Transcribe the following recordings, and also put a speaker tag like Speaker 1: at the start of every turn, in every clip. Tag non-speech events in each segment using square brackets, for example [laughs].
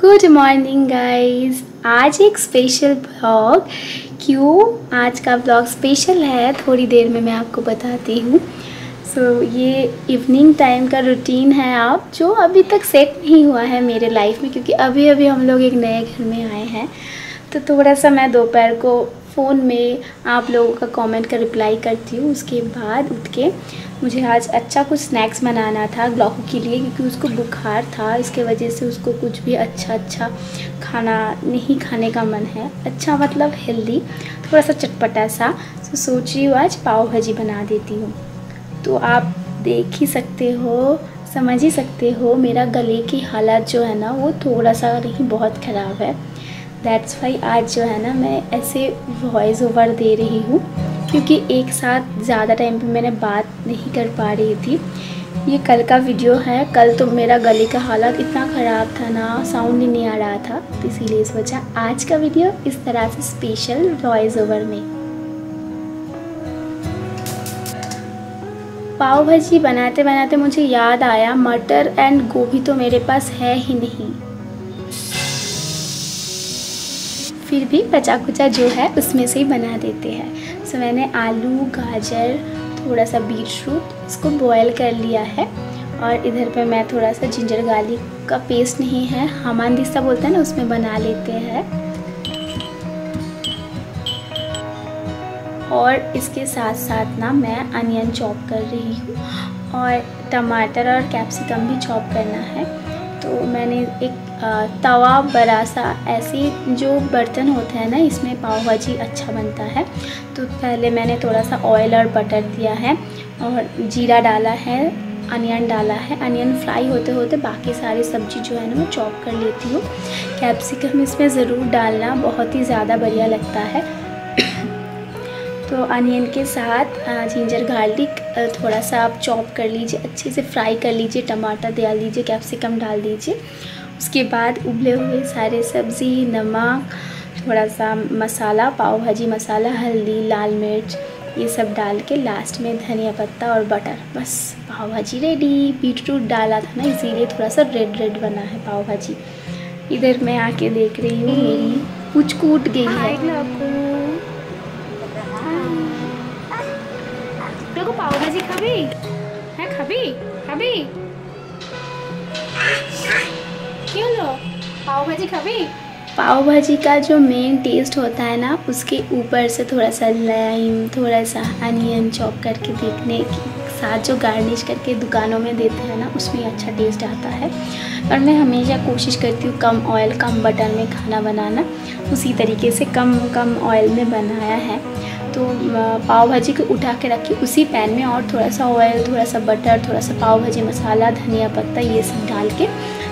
Speaker 1: Good morning guys आज एक special blog क्यों? आज का ब्लॉग स्पेशल है थोड़ी देर में मैं आपको बताती हूँ. सो so, ये इवनिंग टाइम का रूटीन है आप जो अभी तक सेट नहीं हुआ है मेरे लाइफ में क्योंकि अभी अभी हम लोग एक नए घर में आए हैं. तो थोड़ा सा मैं दोपहर को फ़ोन में आप लोगों का कमेंट का रिप्लाई करती हूँ, उसके बाद उठ के मुझे आज अच्छा कुछ स्नैक्स बनाना था ग्लॉकू के लिए, क्योंकि उसको बुखार था, इसके वजह से उसको कुछ भी अच्छा अच्छा खाना, नहीं खाने का मन है। अच्छा मतलब हेल्दी थोड़ा सा चटपटा सा तो सोच रही हूँ आज पाव भाजी बना देती हूँ। तो आप देख ही सकते हो, समझ ही सकते हो, मेरा गले की हालत जो है ना, वो थोड़ा सा नहीं, बहुत ख़राब है। दैट्स वाई आज जो है ना मैं ऐसे वॉइस ओवर दे रही हूँ, क्योंकि एक साथ ज़्यादा टाइम पे मैंने बात नहीं कर पा रही थी। ये कल का वीडियो है। कल तो मेरा गले का हालत इतना ख़राब था ना साउंड ही नहीं आ रहा था। तो इसीलिए इस वजह आज का वीडियो इस तरह से स्पेशल वॉइस ओवर में। पाव भाजी बनाते बनाते मुझे याद आया, मटर एंड गोभी तो मेरे पास है ही नहीं। फिर भी बचा कुचा जो है, उसमें से ही बना देते हैं। सो मैंने आलू, गाजर थोड़ा सा बीट रूट इसको बॉयल कर लिया है। और इधर पे मैं थोड़ा सा जिंजर गार्लिक का पेस्ट नहीं है हमान दिस्ता बोलते हैं ना, उसमें बना लेते हैं। और इसके साथ साथ ना मैं अनियन चॉप कर रही हूँ। और टमाटर और कैप्सिकम भी चॉप करना है। तो मैंने एक तवा बड़ा सा ऐसी जो बर्तन होते हैं ना, इसमें पाव भाजी अच्छा बनता है। तो पहले मैंने थोड़ा सा ऑयल और बटर दिया है और जीरा डाला है अनियन डाला है। अनियन फ्राई होते होते बाकी सारी सब्ज़ी जो है ना, मैं चॉप कर लेती हूँ। कैप्सिकम इसमें ज़रूर डालना, बहुत ही ज़्यादा बढ़िया लगता है। तो अनियन के साथ जिंजर गार्लिक थोड़ा सा आप चॉप कर लीजिए, अच्छे से फ्राई कर लीजिए, टमाटर डाल दीजिए कैप्सिकम डाल दीजिए। उसके बाद उबले हुए सारे सब्ज़ी, नमक थोड़ा सा मसाला, पाव भाजी, मसाला, हल्दी, लाल मिर्च, ये सब डाल के लास्ट में धनिया पत्ता और बटर बस, पाव भाजी रेडी बीट रूट डाला था ना, इसीलिए थोड़ा सा रेड रेड बना है पाव भाजी। इधर मैं आके देख रही हूँ, मेरी कुछ कूट गई है। देखो, पाव भाजी है पाव भाजी खाबी पाव भाजी का जो मेन टेस्ट होता है ना, उसके ऊपर से थोड़ा सा लाइम थोड़ा सा अनियन चॉप करके देखने के, साथ जो गार्निश करके दुकानों में देते हैं ना, उसमें अच्छा टेस्ट आता है। और मैं हमेशा कोशिश करती हूँ कम ऑयल कम बटर में खाना बनाना। उसी तरीके से कम कम ऑयल में बनाया है। तो पाव भाजी को उठा के रखी, उसी पैन में और थोड़ा सा ऑयल थोड़ा सा बटर थोड़ा सा पाव भाजी मसाला, धनिया पत्ता, ये सब डाल के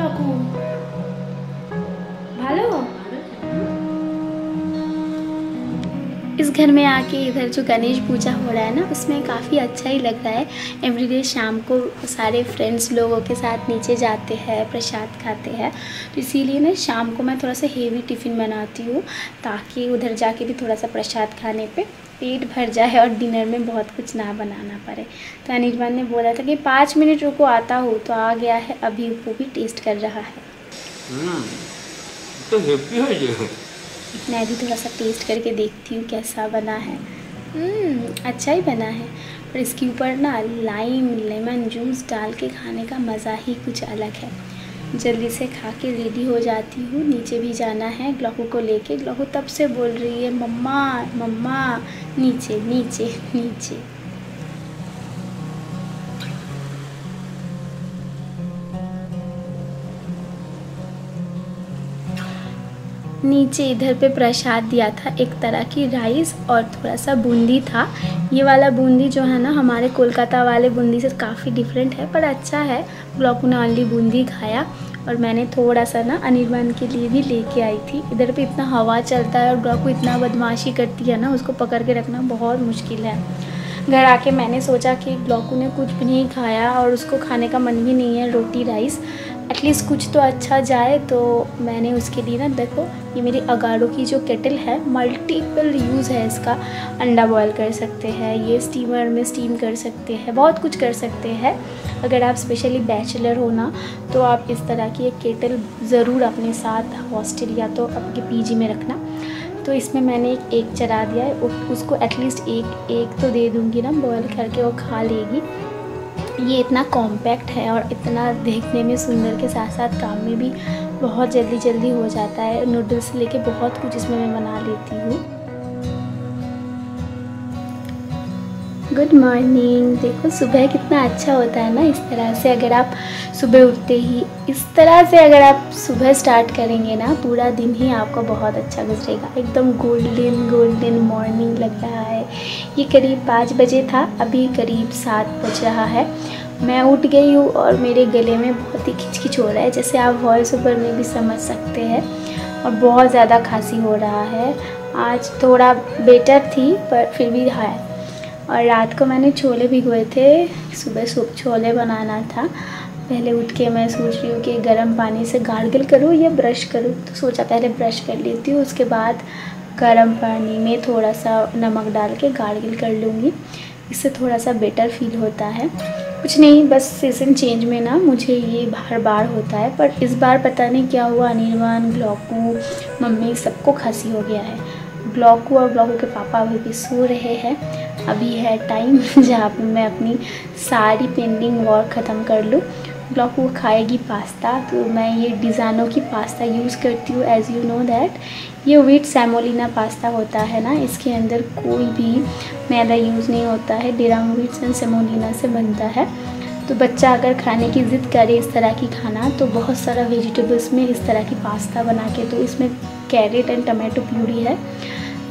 Speaker 1: ও গ্লকু ভালো इस घर में आके इधर जो गणेश पूजा हो रहा है ना उसमें काफ़ी अच्छा ही लग रहा है एवरीडे शाम को सारे फ्रेंड्स लोगों के साथ नीचे जाते हैं प्रसाद खाते हैं तो इसीलिए ना शाम को मैं थोड़ा सा हेवी टिफ़िन बनाती हूँ ताकि उधर जाके भी थोड़ा सा प्रसाद खाने पे पेट भर जाए और डिनर में बहुत कुछ ना बनाना पड़े। तो अनिर्बान ने बोला था कि पाँच मिनट रुको आता हो। तो आ गया है। अभी वो भी टेस्ट कर रहा है।
Speaker 2: हम्म, तो
Speaker 1: मैं भी थोड़ा सा टेस्ट करके देखती हूँ कैसा बना है। हम्म, अच्छा ही बना है। और इसके ऊपर ना लाइम लेमन जूस डाल के खाने का मज़ा ही कुछ अलग है। जल्दी से खा के रेडी हो जाती हूँ। नीचे भी जाना है ग्लाहू को लेके। ग्लाहू तब से बोल रही है, मम्मा मम्मा। नीचे नीचे नीचे। नीचे इधर पे प्रसाद दिया था, एक तरह की राइस और थोड़ा सा बूंदी था। ये वाला बूंदी जो है ना, हमारे कोलकाता वाले बूंदी से काफ़ी डिफरेंट है, पर अच्छा है। ब्लॉक ने ऑनली बूंदी खाया और मैंने थोड़ा सा ना अनिर्बान के लिए भी लेके आई थी। इधर पे इतना हवा चलता है और ग्लॉक को इतना बदमाशी करती है ना, उसको पकड़ के रखना बहुत मुश्किल है। घर आके मैंने सोचा कि ग्लॉकू ने कुछ भी नहीं खाया और उसको खाने का मन भी नहीं है, रोटी राइस एटलीस्ट कुछ तो अच्छा जाए तो मैंने उसके लिए ना, देखो, ये मेरी अगाड़ो की जो केटल है मल्टीपल यूज़ है इसका। अंडा बॉयल कर सकते हैं, ये स्टीमर में स्टीम कर सकते हैं, बहुत कुछ कर सकते हैं। अगर आप स्पेशली बैचलर हो ना तो आप इस तरह की एक केटल ज़रूर अपने साथ हॉस्टल या तो आपके पीजी में रखना। तो इसमें मैंने एक एक चरा दिया है उसको एटलीस्ट एक एक तो दे दूँगी ना बॉयल करके, वो खा लेगी। ये इतना कॉम्पैक्ट है और इतना देखने में सुंदर के साथ साथ काम में भी बहुत जल्दी जल्दी हो जाता है। नूडल्स लेके बहुत कुछ इसमें मैं बना लेती हूँ। गुड मॉर्निंग देखो, सुबह कितना अच्छा होता है ना इस तरह से अगर आप सुबह उठते ही, इस तरह से अगर आप सुबह स्टार्ट करेंगे ना, पूरा दिन ही आपको बहुत अच्छा गुजरेगा। एकदम गोल्डन गोल्डन मॉर्निंग लग रहा है। ये करीब पाँच बजे था, अभी करीब सात बज रहा है। मैं उठ गई हूँ और मेरे गले में बहुत ही खिचखिच हो रहा है, जैसे आप वॉइस ऊपर में भी समझ सकते हैं। और बहुत ज़्यादा खांसी हो रहा है। आज थोड़ा बेटर थी, पर फिर भी है। और रात को मैंने छोले भिगोए थे। सुबह सुबह छोले बनाना था। पहले उठ के मैं सोच रही हूँ कि गर्म पानी से गार्गल करूँ या ब्रश करूँ। तो सोचा पहले ब्रश कर लेती हूँ, उसके बाद गर्म पानी में थोड़ा सा नमक डाल के गार्गल कर लूँगी। इससे थोड़ा सा बेटर फील होता है। कुछ नहीं, बस सीज़न चेंज में ना मुझे ये बार बार होता है। पर इस बार पता नहीं क्या हुआ अनिर्वान ग्लॉकू मम्मी सबको खांसी हो गया है। ग्लॉकू और ग्लॉकू के पापा अभी भी सो रहे हैं। अभी है टाइम [laughs] जहाँ पर मैं अपनी सारी पेंडिंग वर्क ख़त्म कर लूँ। ब्लॉक वो खाएगी पास्ता तो मैं ये डिज़ाइनों की पास्ता यूज़ करती हूँ एज़ यू नो दैट ये वीट सैमोलिना पास्ता होता है ना, इसके अंदर कोई भी मैदा यूज़ नहीं होता है, डेराम वीट्स एंड सेमोलिना से बनता है। तो बच्चा अगर खाने की ज़िद करे इस तरह की खाना तो बहुत सारा वेजिटेबल्स में इस तरह की पास्ता बना के तो इसमें कैरेट एंड टमाटो प्यूरी है।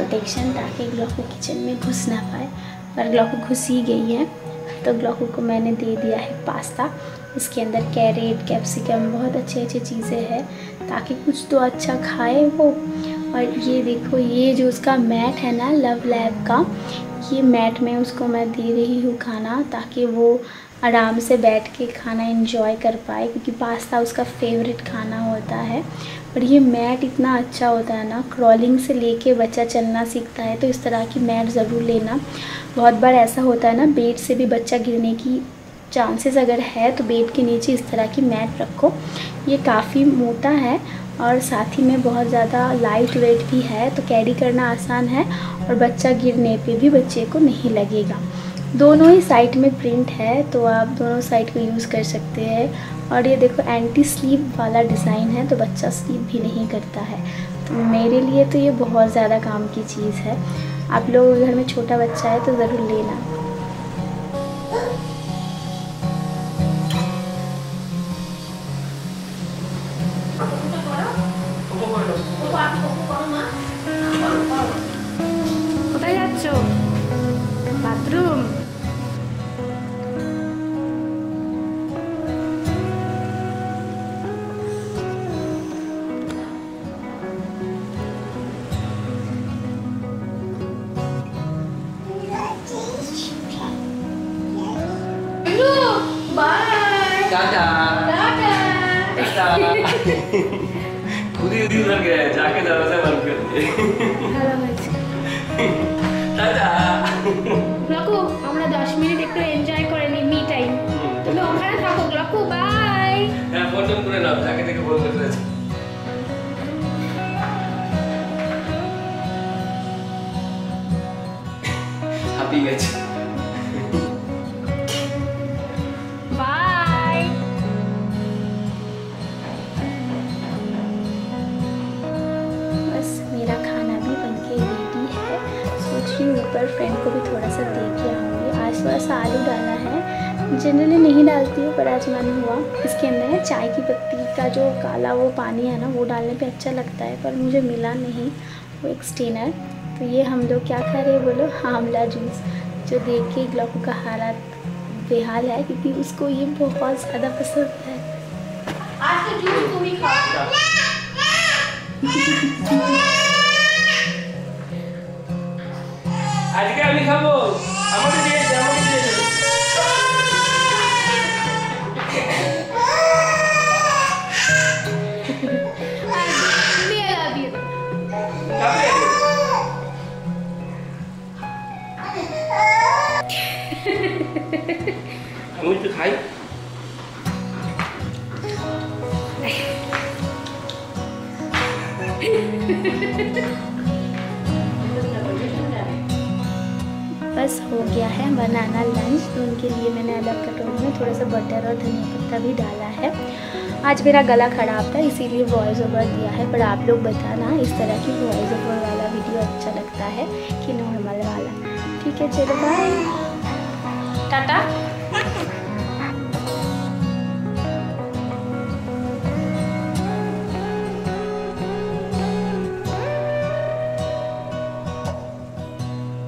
Speaker 1: प्रोटेक्शन ताकि ग्लोको किचन में घुस ना पाए। पर ग्लोको घुस ही गई है। तो ग्लॉको को मैंने दे दिया है पास्ता। इसके अंदर कैरेट कैप्सिकम बहुत अच्छी अच्छी चीज़ें हैं ताकि कुछ तो अच्छा खाए वो। और ये देखो, ये जो उसका मैट है ना लव लैब का, ये मैट में उसको मैं दे रही हूँ खाना ताकि वो आराम से बैठ के खाना इंजॉय कर पाए, क्योंकि पास्ता उसका फेवरेट खाना होता है। पर ये मैट इतना अच्छा होता है ना क्रॉलिंग से लेके बच्चा चलना सीखता है तो इस तरह की मैट ज़रूर लेना। बहुत बार ऐसा होता है ना बेड से भी बच्चा गिरने की चांसेस अगर है तो बेड के नीचे इस तरह की मैट रखो। ये काफ़ी मोटा है, और साथ ही में बहुत ज़्यादा लाइट वेट भी है तो कैरी करना आसान है, और बच्चा गिरने पे भी बच्चे को नहीं लगेगा। दोनों ही साइड में प्रिंट है तो आप दोनों साइड को यूज़ कर सकते हैं। और ये देखो एंटी स्लीप वाला डिज़ाइन है तो बच्चा स्लीप भी नहीं करता है। तो मेरे लिए तो ये बहुत ज़्यादा काम की चीज़ है। आप लोग घर में छोटा बच्चा है तो ज़रूर लेना।
Speaker 2: खुद ही उधर गए जाके दरवाजा बंद कर दिए টাটা
Speaker 3: লকু আমরা 10 মিনিট একটু এনজয় করে নি মি টাইম তুমি ওখানে থাকো লকু বাই
Speaker 2: হ্যাঁ ফোন করে নাও যাকে থেকে বলতে ফেলেছি হাঁপিয়ে গেছে
Speaker 1: आलू डाला है। जनरली नहीं डालती हूँ पर आज मन हुआ। इसके अंदर चाय की पत्ती का जो काला वो पानी है ना वो डालने पे अच्छा लगता है पर मुझे मिला नहीं वो एक स्टेनर तो ये हम लोग क्या खा रहे हैं बोलो? आंवला जूस जो देख के लोगों का हालात बेहाल है क्योंकि उसको ये बहुत ज़्यादा पसंद है।
Speaker 3: आज के अभी
Speaker 2: खाबो हमारे [laughs] तो खाई [laughs]
Speaker 1: बस हो गया है बनाना लंच तो उनके लिए मैंने अलग कटोरी में थोड़ा सा बटर और धनिया पत्ता भी डाला है। आज मेरा गला खराब था, इसीलिए वॉइस ओवर दिया है। पर आप लोग बताना इस तरह की वॉइस ओवर वाला वीडियो अच्छा लगता है कि नॉर्मल वाला। ठीक है, चलो बाय
Speaker 3: Tata.